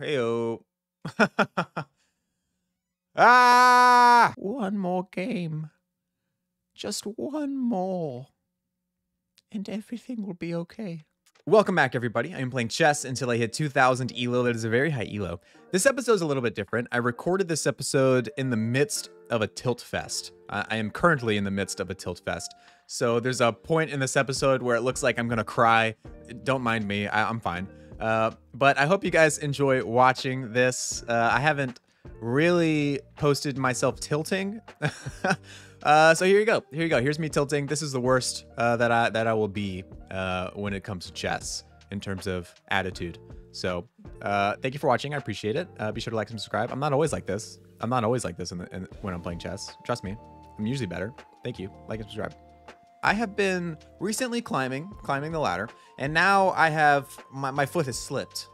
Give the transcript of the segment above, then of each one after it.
Heyo. ah! One more game. Just one more. And everything will be okay. Welcome back, everybody. I am playing chess until I hit 2000 ELO. That is a very high ELO. This episode is a little bit different. I recorded this episode in the midst of a tilt fest. I I am currently in the midst of a tilt fest. So there's a point in this episode where it looks like I'm going to cry. Don't mind me. I- I'm fine. Uh, but I hope you guys enjoy watching this. Uh, I haven't really posted myself tilting. uh, so here you go. Here you go. Here's me tilting. This is the worst uh, that I that I will be uh, when it comes to chess in terms of attitude. So uh, thank you for watching. I appreciate it. Uh, be sure to like and subscribe. I'm not always like this. I'm not always like this in the, in, when I'm playing chess. Trust me. I'm usually better. Thank you. Like and subscribe. I have been recently climbing, climbing the ladder, and now I have my, my foot has slipped,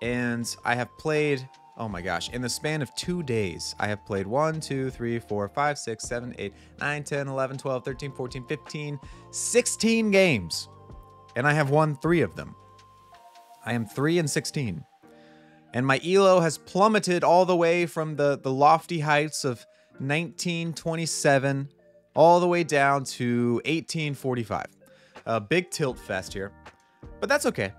and I have played. Oh my gosh! In the span of two days, I have played 1, 2, 3, 4, 5, 6, 7, 8, 9, 10, 11, 12, 13, 14, 15, 16 games. And I have won three of them. I am 3 and 16. And my elo has plummeted all the way from the, the lofty heights of 1927 all the way down to 1845. A big tilt fest here, but that's okay.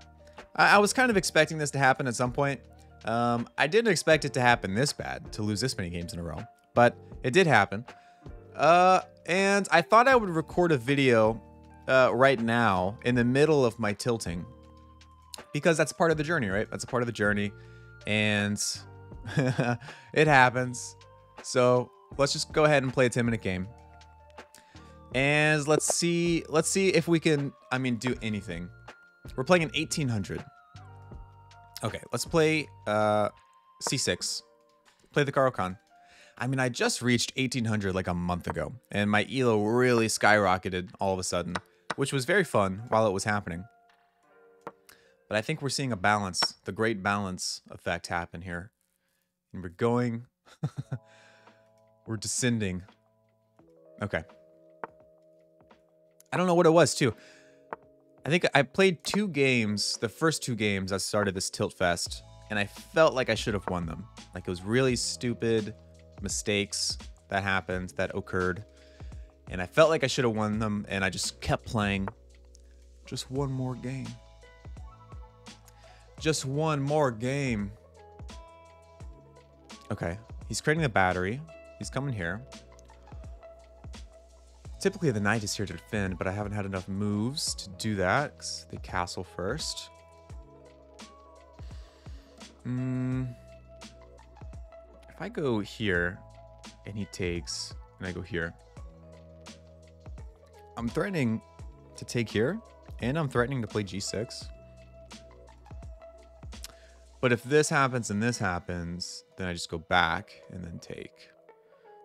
I, I was kind of expecting this to happen at some point. Um, I didn't expect it to happen this bad, to lose this many games in a row, but it did happen. Uh, and I thought I would record a video uh, right now in the middle of my tilting because that's part of the journey, right? That's a part of the journey, and it happens. So let's just go ahead and play a 10 minute game. And let's see, let's see if we can, I mean, do anything. We're playing an 1800. Okay, let's play uh, C6. Play the Caro-Kann. I mean, I just reached 1800 like a month ago, and my elo really skyrocketed all of a sudden, which was very fun while it was happening. But I think we're seeing a balance, the great balance effect happen here. And we're going, we're descending. Okay. I don't know what it was too. I think I played two games, the first two games I started this Tilt Fest, and I felt like I should have won them. Like it was really stupid mistakes that happened, that occurred. And I felt like I should have won them, and I just kept playing. Just one more game. Just one more game. Okay, he's creating the battery. He's coming here. Typically the knight is here to defend, but I haven't had enough moves to do that. The castle first. Hmm. If I go here and he takes, and I go here, I'm threatening to take here, and I'm threatening to play g6. But if this happens and this happens, then I just go back and then take.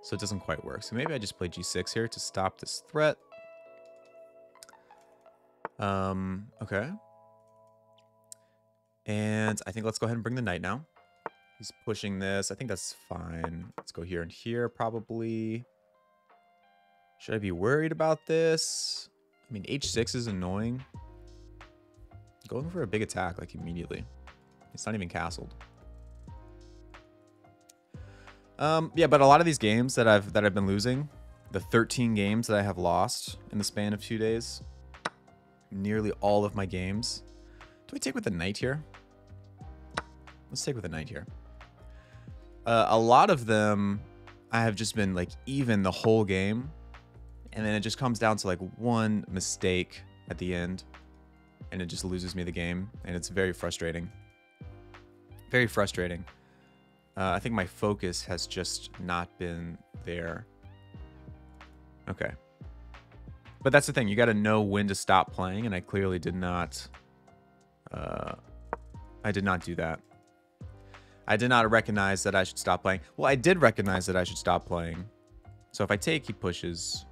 So it doesn't quite work. So maybe I just play g6 here to stop this threat. Um, okay. And I think let's go ahead and bring the knight now. He's pushing this. I think that's fine. Let's go here and here probably. Should I be worried about this? I mean, h6 is annoying. Going for a big attack like immediately. It's not even castled. Um, yeah, but a lot of these games that I've that I've been losing, the 13 games that I have lost in the span of two days, nearly all of my games. Do I take with the knight here? Let's take with the knight here. Uh, a lot of them, I have just been like even the whole game, and then it just comes down to like one mistake at the end, and it just loses me the game, and it's very frustrating. Very frustrating. Uh, I think my focus has just not been there. Okay. But that's the thing. You got to know when to stop playing, and I clearly did not. Uh, I did not do that. I did not recognize that I should stop playing. Well, I did recognize that I should stop playing. So if I take, he pushes.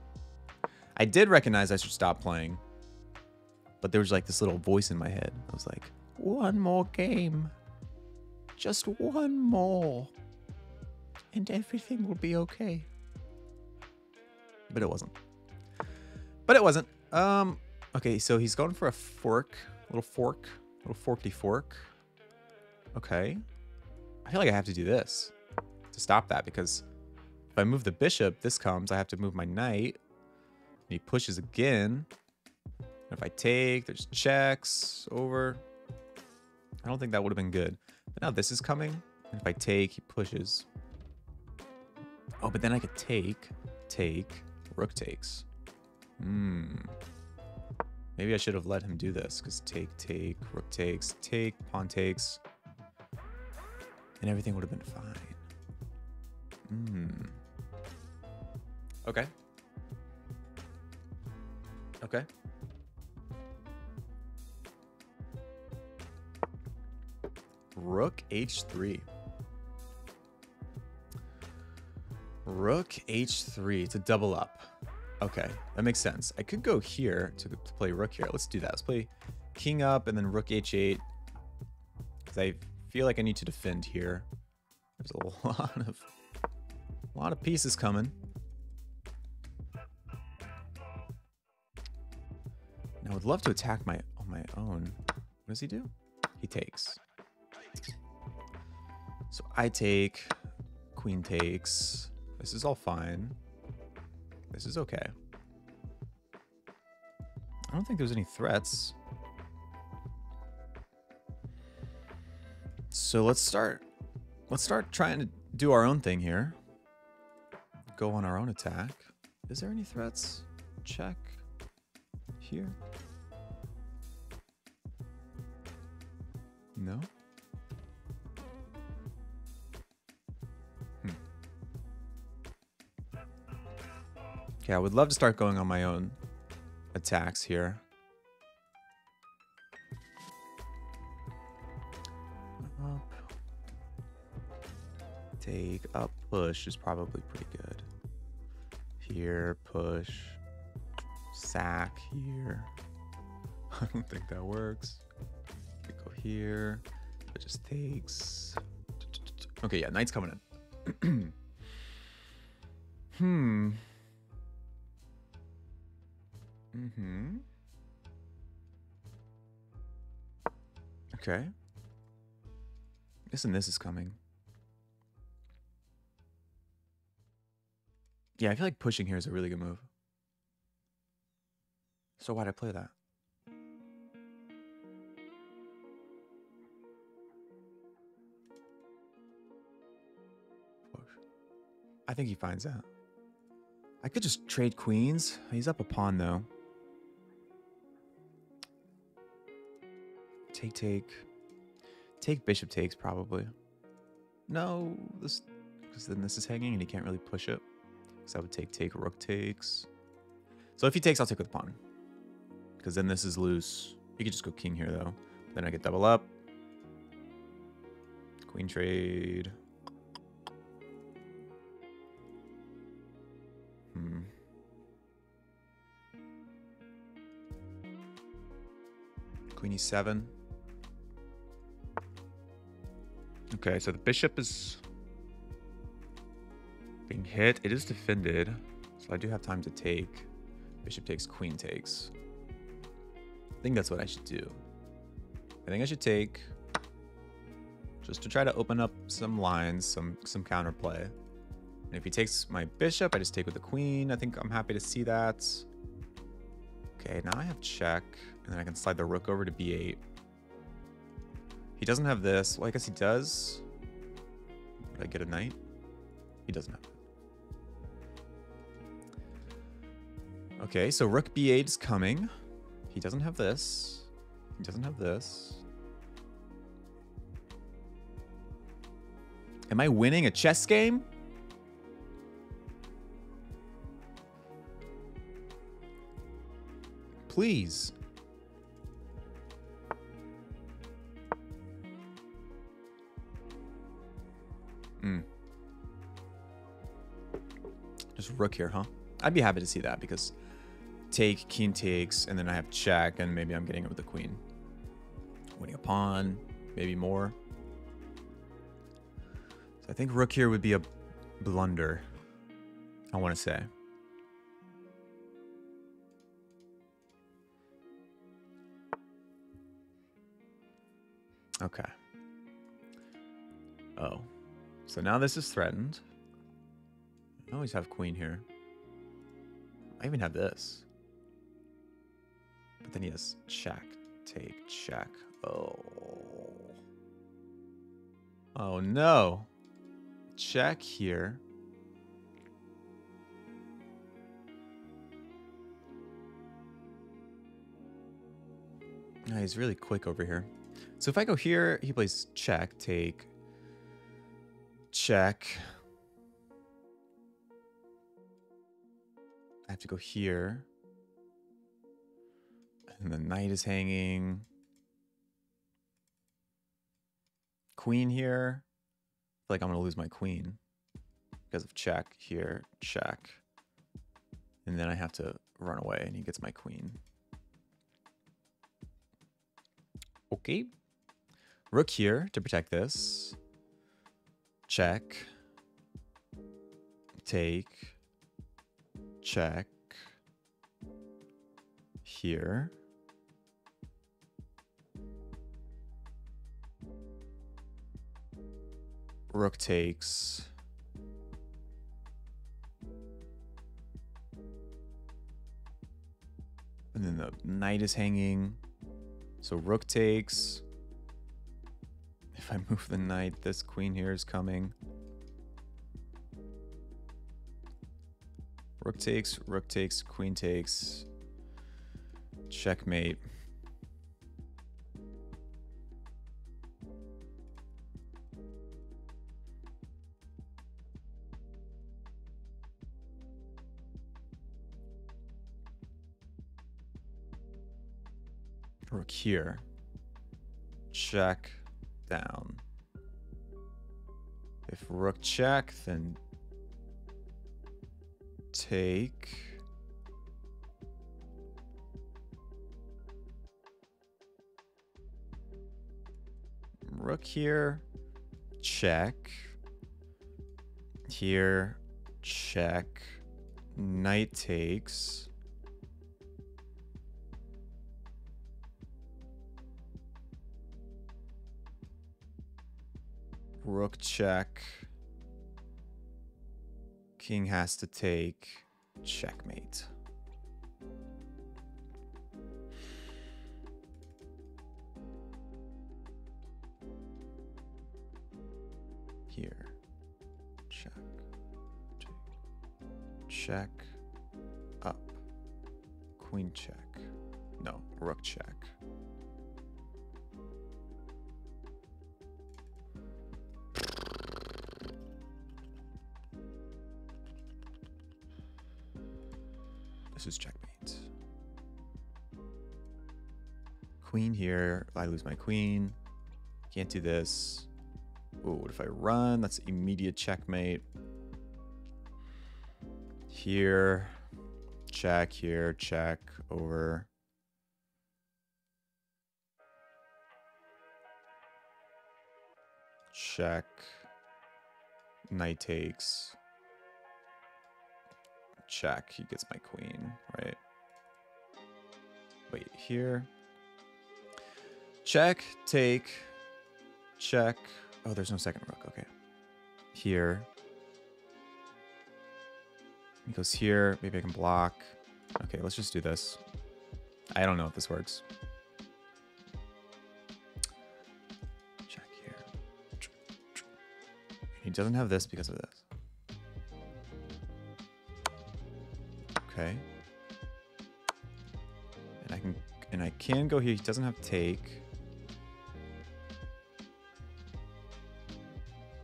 I did recognize I should stop playing. But there was like this little voice in my head. I was like, one more game. Just one more. And everything will be okay. But it wasn't. But it wasn't. Um, okay, so he's going for a fork. A Little fork. A Little forky fork. Okay. I feel like I have to do this to stop that because if I move the bishop, this comes. I have to move my knight. And he pushes again. if I take, there's checks over. I don't think that would have been good. But now this is coming. And if I take, he pushes. Oh, but then I could take, take, rook takes. Hmm. Maybe I should have let him do this, because take, take, rook takes, take, pawn takes. And everything would have been fine. Hmm. Okay. Okay. Rook h3. Rook h3 to double up. Okay, that makes sense. I could go here to, to play rook here. Let's do that. Let's play king up and then rook h8. Because I feel like I need to defend here. There's a lot of a lot of pieces coming. Now I would love to attack my on my own. What does he do? He takes. I take, queen takes. This is all fine. This is okay. I don't think there's any threats. So let's start. Let's start trying to do our own thing here. Go on our own attack. Is there any threats? Check. Here. No? Okay, I would love to start going on my own attacks here. Take up push is probably pretty good. Here, push. Sack here. I don't think that works Go here. It just takes. Okay, yeah, knight's coming in. hmm. Mm-hmm. Okay. Guessing this is coming. Yeah, I feel like pushing here is a really good move. So why'd I play that? I think he finds out. I could just trade queens. He's up a pawn, though. Take, take. Take bishop takes, probably. No, this... Because then this is hanging and he can't really push it. So I would take, take, rook takes. So if he takes, I'll take with pawn. Because then this is loose. He could just go king here, though. Then I get double up. Queen trade. Hmm. Queen e7. Okay, so the bishop is being hit. It is defended, so I do have time to take. Bishop takes, queen takes. I think that's what I should do. I think I should take just to try to open up some lines, some some counterplay. And if he takes my bishop, I just take with the queen. I think I'm happy to see that. Okay, now I have check, and then I can slide the rook over to b8. He doesn't have this. Well, I guess he does. Would I get a knight? He doesn't have it. Okay, so rook b8 is coming. He doesn't have this. He doesn't have this. Am I winning a chess game? Please. Just rook here, huh? I'd be happy to see that because take, king takes, and then I have check, and maybe I'm getting it with the queen. Winning a pawn, maybe more. So I think rook here would be a blunder, I want to say. Okay. Oh. So now this is threatened. I always have queen here. I even have this. But then he has check, take, check. Oh. Oh no. Check here. Oh, he's really quick over here. So if I go here, he plays check, take, check. I have to go here. And the knight is hanging. Queen here. I feel like I'm going to lose my queen because of check here, check. And then I have to run away and he gets my queen. Okay. Rook here to protect this. Check. Take. Check. Here. Rook takes. And then the knight is hanging. So rook takes. If I move the knight, this queen here is coming. Rook takes, rook takes, queen takes. Checkmate. Rook here. Check down. If rook check, then take. Rook here, check. Here, check. Knight takes. Rook check. King has to take. Checkmate. Here. Check. Take. Check. Up. Queen check. No, rook check. Checkmate. Queen here. I lose my queen. Can't do this. Ooh, what if I run? That's immediate checkmate. Here. Check here. Check over. Check. Knight takes check. He gets my queen, right? Wait, here. Check, take, check. Oh, there's no second rook. Okay. Here. He goes here. Maybe I can block. Okay, let's just do this. I don't know if this works. Check here. He doesn't have this because of this. Okay. And I can and I can go here. He doesn't have take.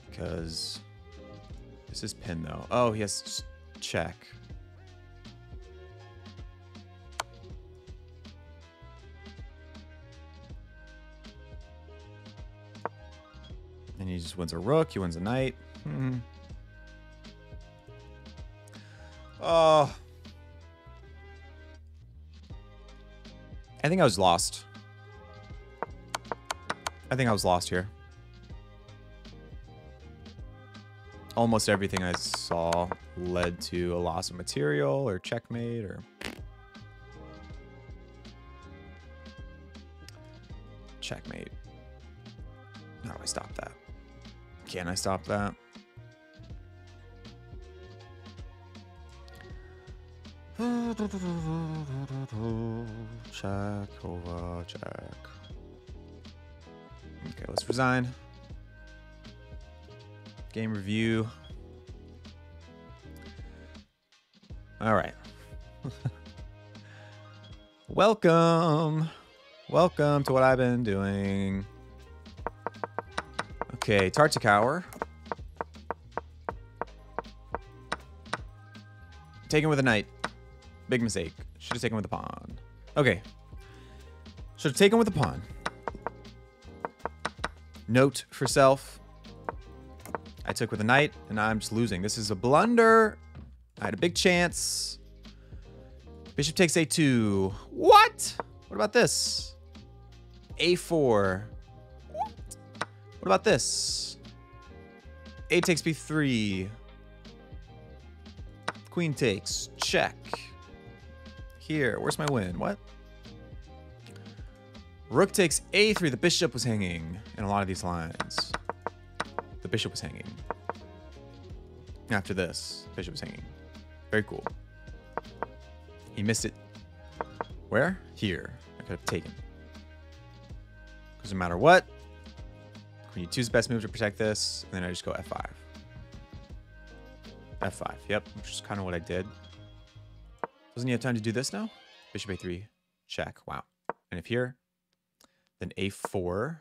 Because this is pin though. Oh, he has check. And he just wins a rook, he wins a knight. Hmm. Oh, I think I was lost. I think I was lost here. Almost everything I saw led to a loss of material or checkmate or... Checkmate. How do I stop that? Can I stop that? Check, over, check. Okay, let's resign. Game review. All right. Welcome. Welcome to what I've been doing. Okay, Tartakower. Taken with a knight. Big mistake. Should have taken with a pawn. Okay. Should have taken with a pawn. Note for self. I took with a knight, and I'm just losing. This is a blunder. I had a big chance. Bishop takes a2. What? What about this? a4. What? What about this? A takes b3. Queen takes. Check. Here. Where's my win? What? Rook takes a3. The bishop was hanging in a lot of these lines. The bishop was hanging. After this, bishop was hanging. Very cool. He missed it. Where? Here. I could have taken. Because no matter what, queen e2 is best move to protect this. And then I just go f5. f5. Yep, which is kind of what I did. Doesn't he have time to do this now? Bishop a3. Check. Wow. And if here, then a4.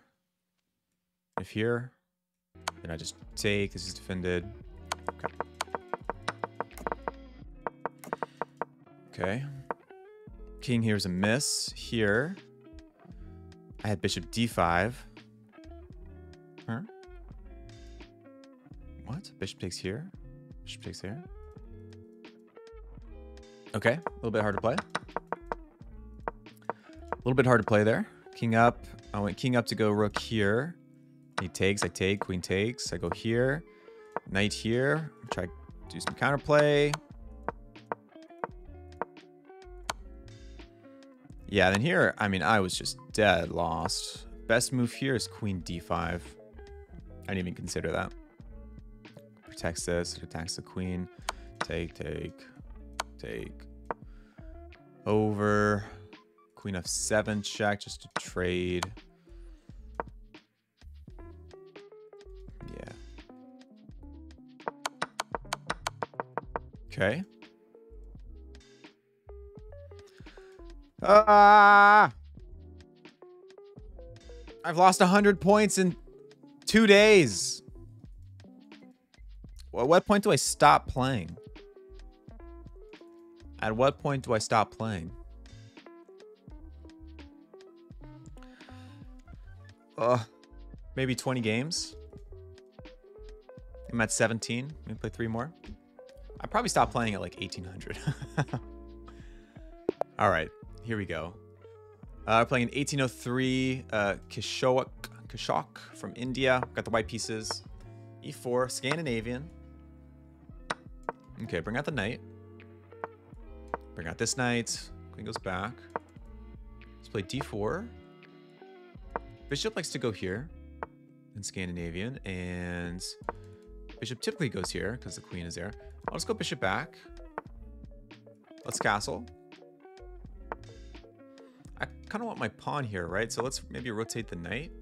If here, then I just take. This is defended. Okay. Okay. King here is a miss. Here, I had bishop d5. Huh? What? Bishop takes here. Bishop takes here. Okay, a little bit hard to play. A little bit hard to play there. King up. I went king up to go rook here. He takes, I take, queen takes. I go here. Knight here. Try do some counterplay. Yeah, then here, I mean, I was just dead lost. Best move here is queen d5. I didn't even consider that. Protects this, attacks the queen. Take, take, take. Over. Queen of seven check just to trade. Yeah. Okay. Ah! I've lost 100 points in two days. At what point do I stop playing? At what point do I stop playing? Uh, maybe 20 games. I'm at 17. Let me play three more. I probably stop playing at like 1800. All right here we go. Uh, playing 1803 uh, Kishok, Kishok from India. Got the white pieces. E4, Scandinavian. Okay, bring out the knight. Bring out this knight. Queen goes back. Let's play D4. Bishop likes to go here in Scandinavian, and Bishop typically goes here because the queen is there. I'll just go Bishop back. Let's castle I kind of want my pawn here, right? So let's maybe rotate the knight.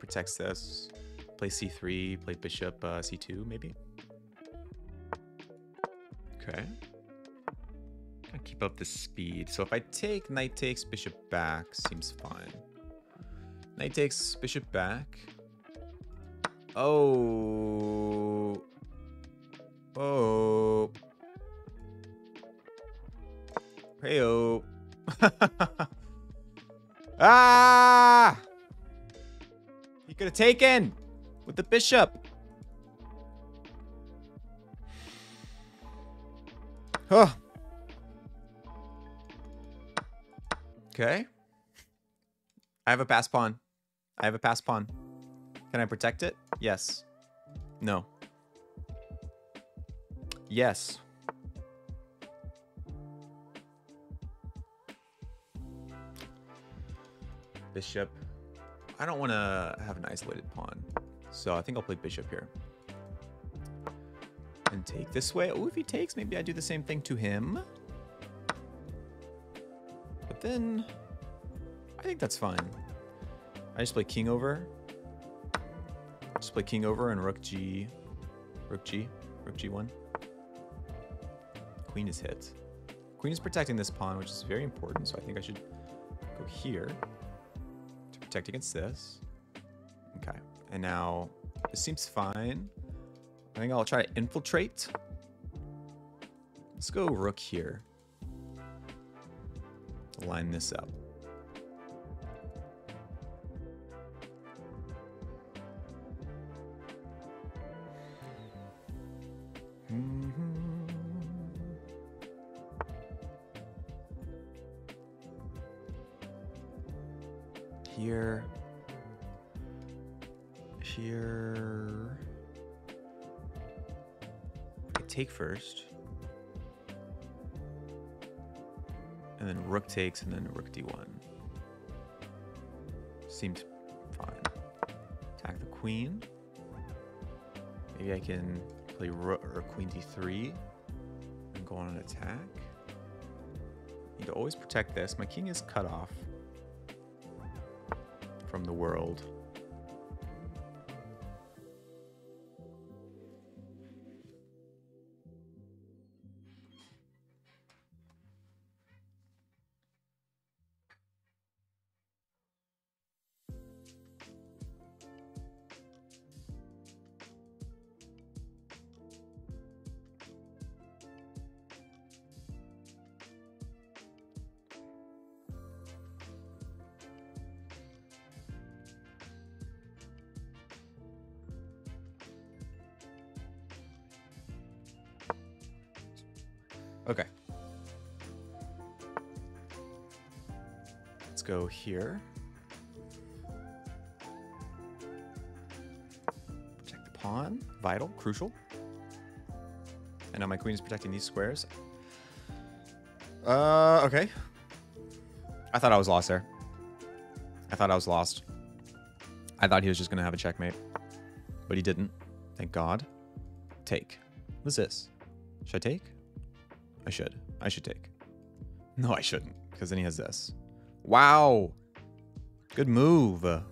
Protects this. Play c3, play bishop uh, c2, maybe. Okay. Keep up the speed. So if I take knight takes bishop back, seems fine. Knight takes bishop back. Oh. Oh. Heyo. Ah! He could have taken with the bishop. Huh. Pass pawn. I have a pass pawn. Can I protect it? Yes. No. Yes. bishop. I don't want to have an isolated pawn. So I think I'll play bishop here. And take this way. Oh, if he takes, maybe I do the same thing to him. But then, I think that's fine. I just play king over. Just play king over and rook g, rook g, rook g1. Queen is hit. Queen is protecting this pawn, which is very important, so I think I should go here to protect against this. Okay, and now this seems fine. I think I'll try to infiltrate. Let's go rook here. Line this up. Here. Here. I take first. And then rook takes and then rook d1. Seems fine. Attack the queen. Maybe I can play rook or queen d3 and go on an attack. Need to always protect this. My king is cut off from the world. Okay. Let's go here. Protect the pawn. Vital, crucial. And now my queen is protecting these squares. Uh, okay. I thought I was lost there. I thought I was lost. I thought he was just going to have a checkmate. But he didn't. Thank God. Take. What's this? Should I take? I should. I should take. No, I shouldn't, because then he has this. Wow. Good move. Wow,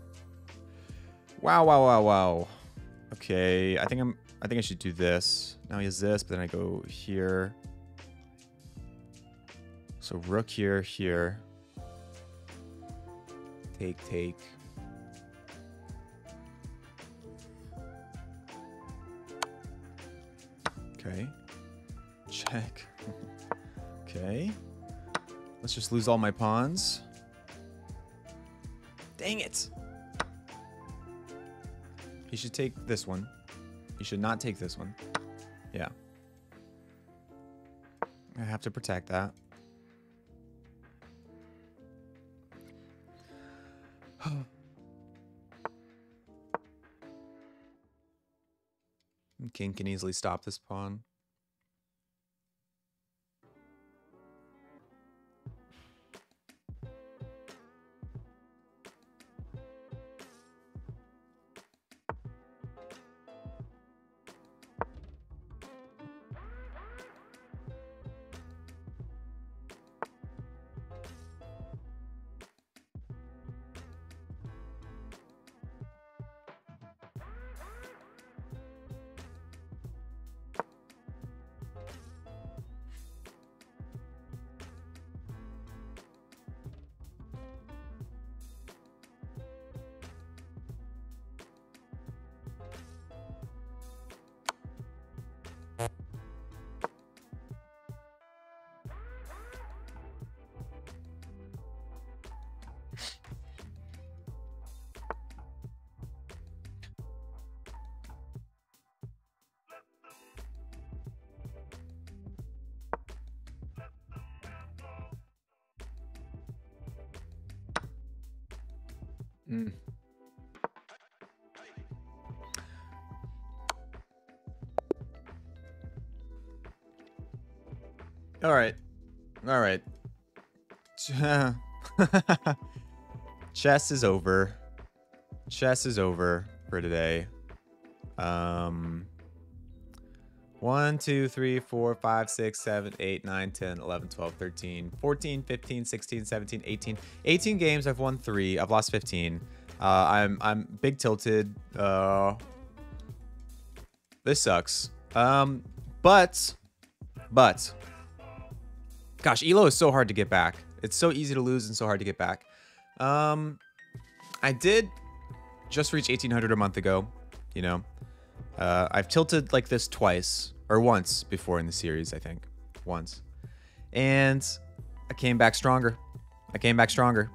wow, wow, wow. Okay, I think I'm I think I should do this. Now he has this, but then I go here. So rook here, here. Take, take. Okay. Check. Okay. Let's just lose all my pawns. Dang it. He should take this one. He should not take this one. Yeah. I have to protect that. King can easily stop this pawn. Mm. All right. All right. Chess is over. Chess is over for today. Um, 1, 2, 3, 4, 5, 6, 7, 8, 9, 10, 11, 12, 13, 14, 15, 16, 17, 18. 18 games. I've won three. I've lost 15. Uh, I'm I'm big tilted. Uh, this sucks. Um, but, but, gosh, Elo is so hard to get back. It's so easy to lose and so hard to get back. Um, I did just reach 1800 a month ago. You know, uh, I've tilted like this twice or once before in the series, I think. Once. And I came back stronger. I came back stronger.